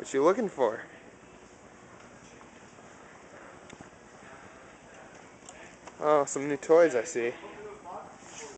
What you looking for? Oh, some new toys I see.